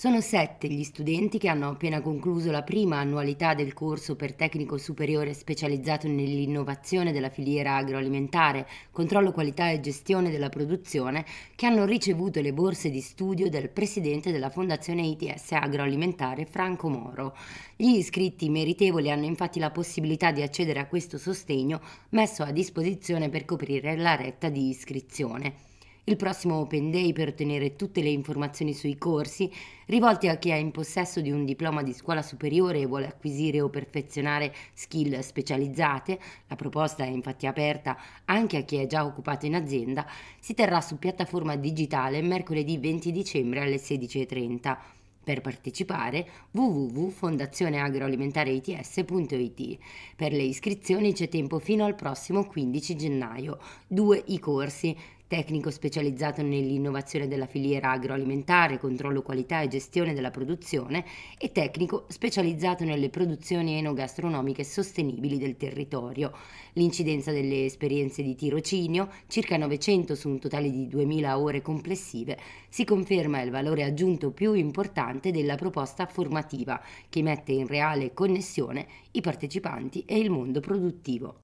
Sono sette gli studenti che hanno appena concluso la prima annualità del corso per tecnico superiore specializzato nell'innovazione della filiera agroalimentare, controllo qualità e gestione della produzione, che hanno ricevuto le borse di studio del presidente della Fondazione ITS Agroalimentare Franco Moro. Gli iscritti meritevoli hanno infatti la possibilità di accedere a questo sostegno messo a disposizione per coprire la retta di iscrizione il prossimo Open Day per ottenere tutte le informazioni sui corsi rivolti a chi è in possesso di un diploma di scuola superiore e vuole acquisire o perfezionare skill specializzate, la proposta è infatti aperta anche a chi è già occupato in azienda, si terrà su piattaforma digitale mercoledì 20 dicembre alle 16.30. Per partecipare www.fondazioneagroalimentareit.it. Per le iscrizioni c'è tempo fino al prossimo 15 gennaio. Due i corsi tecnico specializzato nell'innovazione della filiera agroalimentare, controllo qualità e gestione della produzione e tecnico specializzato nelle produzioni enogastronomiche sostenibili del territorio. L'incidenza delle esperienze di tirocinio, circa 900 su un totale di 2000 ore complessive, si conferma il valore aggiunto più importante della proposta formativa che mette in reale connessione i partecipanti e il mondo produttivo.